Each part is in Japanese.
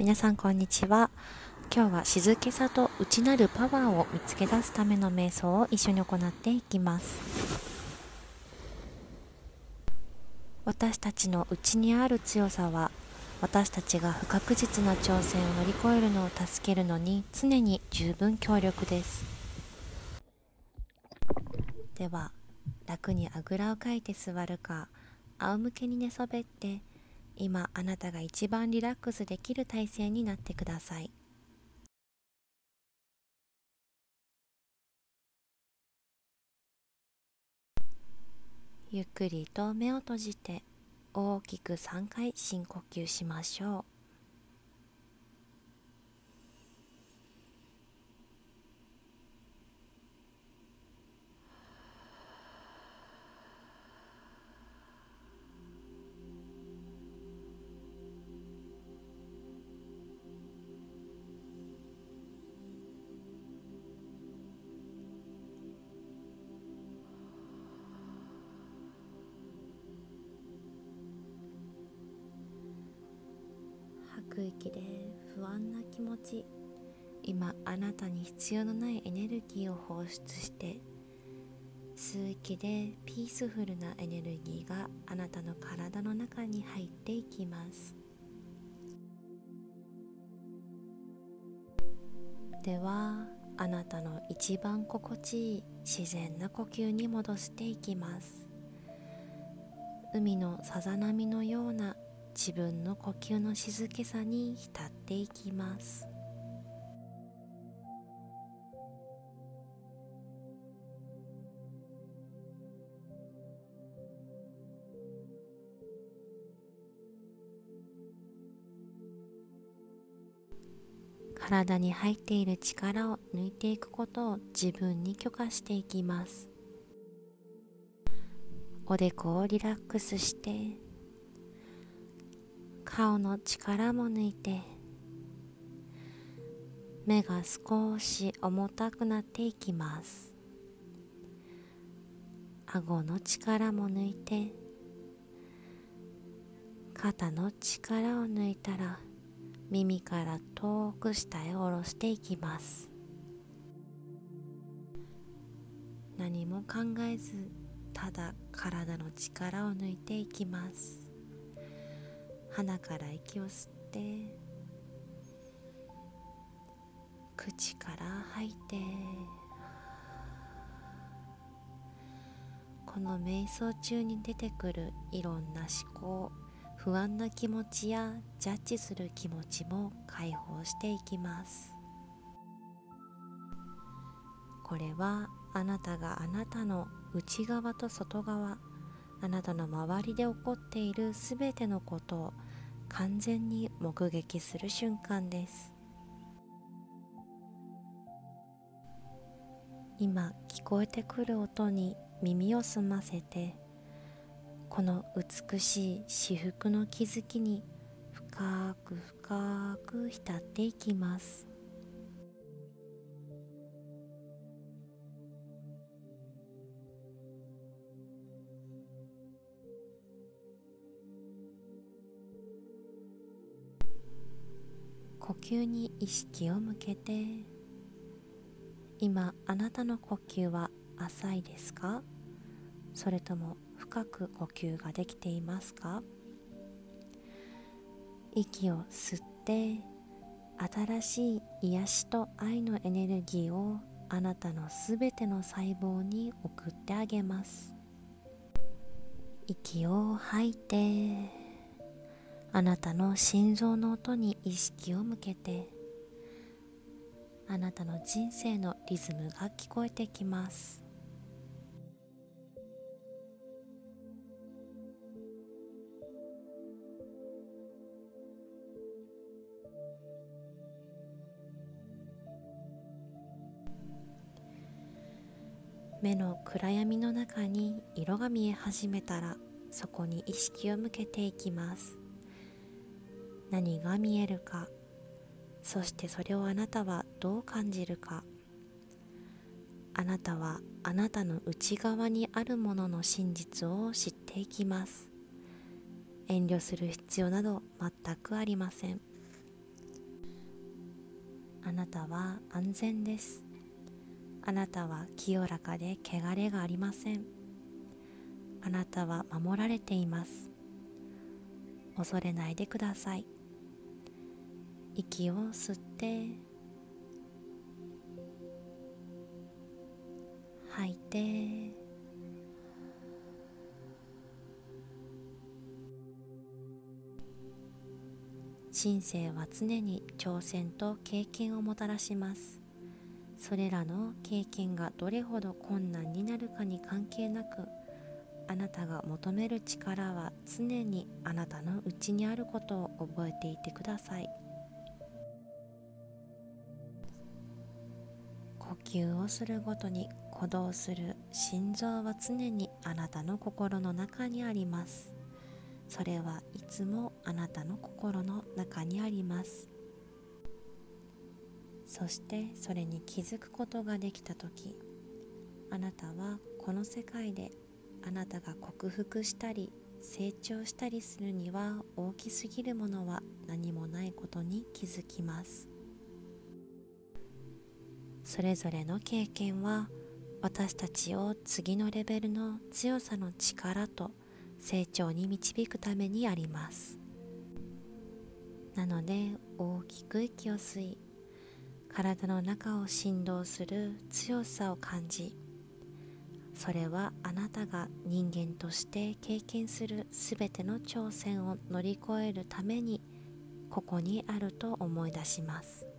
皆さんこんにちは。今日は静けさと内なるパワーを見つけ出すための瞑想を一緒に行っていきます。私たちの内にある強さは私たちが不確実な挑戦を乗り越えるのを助けるのに常に十分強力です。では楽にあぐらをかいて座るか仰向けに寝そべって今あなたが一番リラックスできる体勢になってください。ゆっくりと目を閉じて大きく3回深呼吸しましょう。く息で不安な気持ち。今あなたに必要のないエネルギーを放出して吸う息でピースフルなエネルギーがあなたの体の中に入っていきます。ではあなたの一番心地いい自然な呼吸に戻していきます。海のさざ波のような自分の呼吸の静けさに浸っていきます。体に入っている力を抜いていくことを自分に許可していきます。おでこをリラックスして顔の力も抜いて目が少し重たくなっていきます。顎の力も抜いて肩の力を抜いたら耳から遠く下へ下ろしていきます。何も考えずただ体の力を抜いていきます。鼻から息を吸って口から吐いてこの瞑想中に出てくるいろんな思考不安な気持ちやジャッジする気持ちも解放していきます。これはあなたがあなたの内側と外側あなたの周りで起こっているすべてのことを完全に目撃する瞬間です。今聞こえてくる音に耳を澄ませてこの美しい至福の気づきに深く深く浸っていきます。呼吸に意識を向けて。今あなたの呼吸は浅いですか？それとも深く呼吸ができていますか？息を吸って新しい癒しと愛のエネルギーをあなたのすべての細胞に送ってあげます。息を吐いてあなたの心臓の音に意識を向けてあなたの人生のリズムが聞こえてきます。目の暗闇の中に色が見え始めたらそこに意識を向けていきます。何が見えるか。そしてそれをあなたはどう感じるか。あなたはあなたの内側にあるものの真実を知っていきます。遠慮する必要など全くありません。あなたは安全です。あなたは清らかで汚れがありません。あなたは守られています。恐れないでください。息を吸って吐いて。人生は常に挑戦と経験をもたらします。それらの経験がどれほど困難になるかに関係なくあなたが求める力は常にあなたの内にあることを覚えていてください。呼吸をするごとに鼓動する心臓は常にあなたの心の中にあります。それはいつもあなたの心の中にあります。そしてそれに気づくことができた時あなたはこの世界であなたが克服したり成長したりするには大きすぎるものは何もないことに気づきます。それぞれの経験は私たちを次のレベルの強さの力と成長に導くためにあります。なので大きく息を吸い体の中を振動する強さを感じそれはあなたが人間として経験するすべての挑戦を乗り越えるためにここにあると思い出します。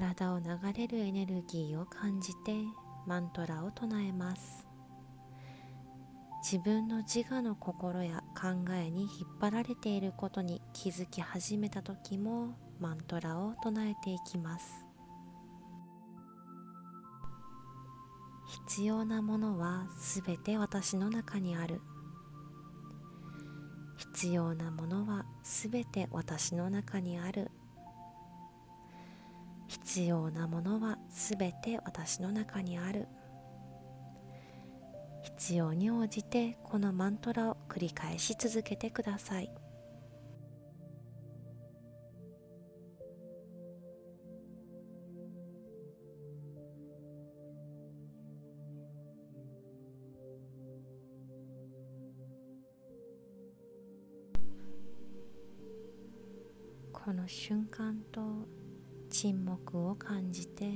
体を流れるエネルギーを感じてマントラを唱えます。自分の自我の心や考えに引っ張られていることに気づき始めた時もマントラを唱えていきます。必要なものはすべて私の中にある。必要なものはすべて私の中にある。必要なものはすべて私の中にある。必要に応じてこのマントラを繰り返し続けてください。この瞬間と沈黙を感じて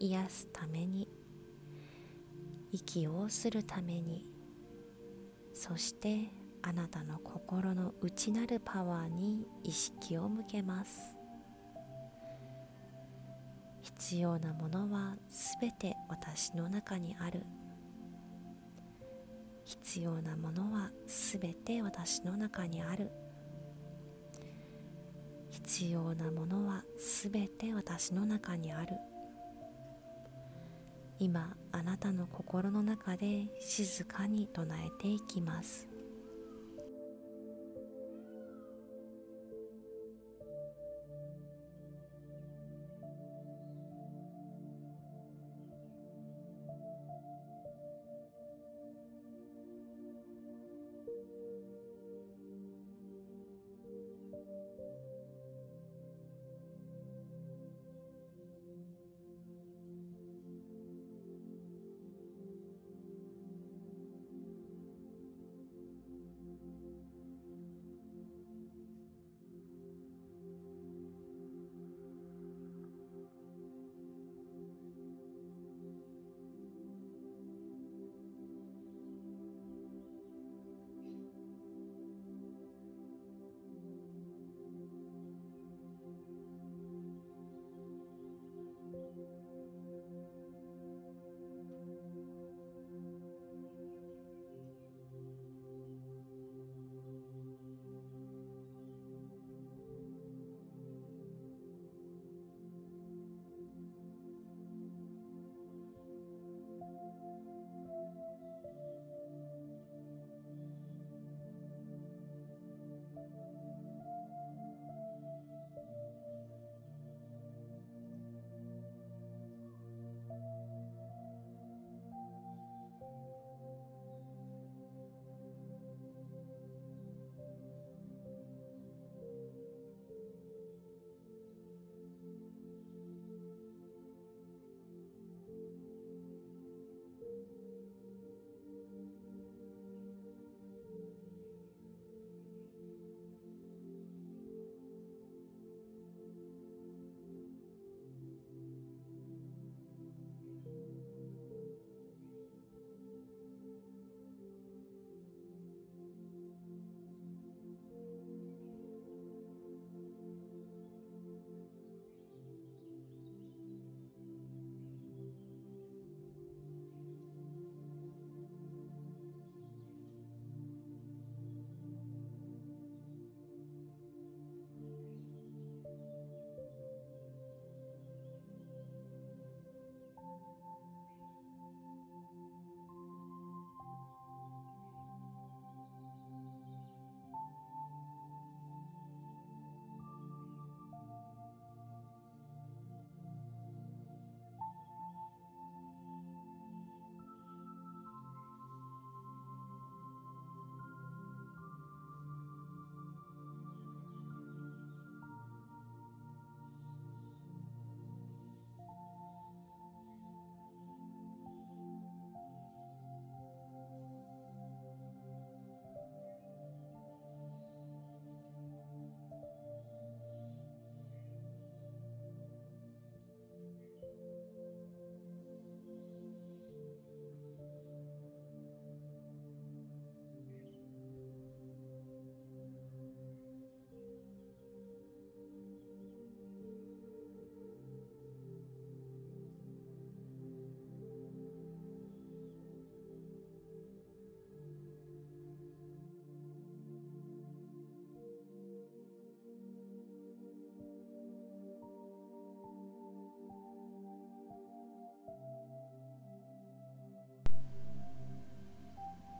癒すために息をするためにそしてあなたの心の内なるパワーに意識を向けます。必要なものはすべて私の中にある。必要なものはすべて私の中にある。必要なものはすべて私の中にある。今あなたの心の中で静かに唱えていきます。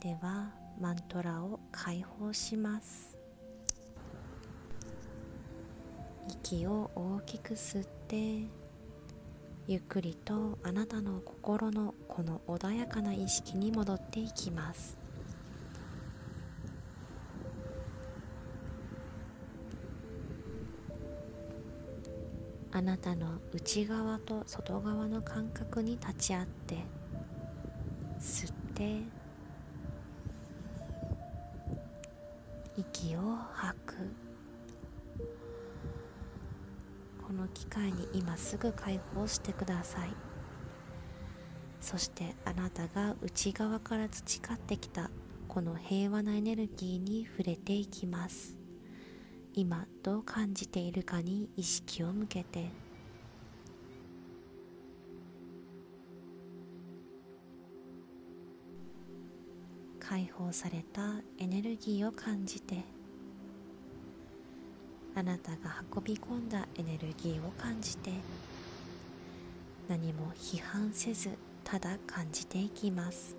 ではマントラを解放します。息を大きく吸ってゆっくりとあなたの心のこの穏やかな意識に戻っていきます。あなたの内側と外側の感覚に立ち会って吸って息を吐く。この機会に今すぐ解放してください。そしてあなたが内側から培ってきたこの平和なエネルギーに触れていきます。今どう感じているかに意識を向けて。解放されたエネルギーを感じてあなたが運び込んだエネルギーを感じて何も批判せずただ感じていきます。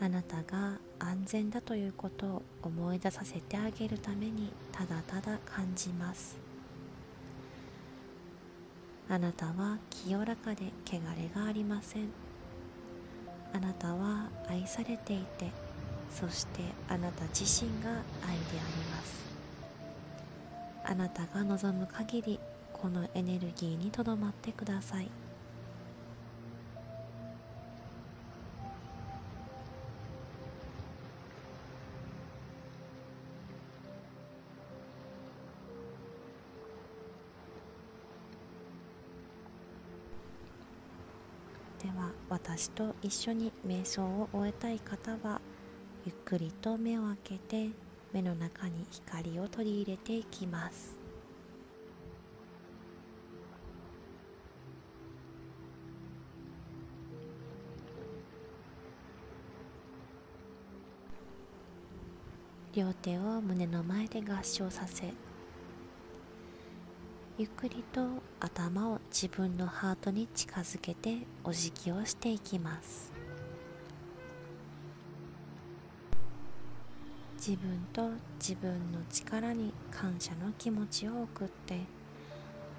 あなたが安全だということを思い出させてあげるためにただただ感じます。あなたは清らかで汚れがありません。あなたは愛されていてそしてあなた自身が愛であります。あなたが望む限りこのエネルギーにとどまってください。私と一緒に瞑想を終えたい方はゆっくりと目を開けて目の中に光を取り入れていきます。両手を胸の前で合掌させゆっくりと頭を自分のハートに近づけてお辞儀をしていきます自分と自分の力に感謝の気持ちを送って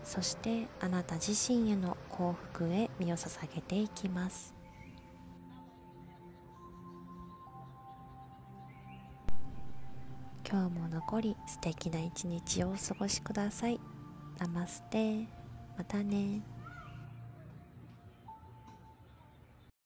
そしてあなた自身への幸福へ身を捧げていきます今日も残り素敵な一日をお過ごしください。ナマステ。またね。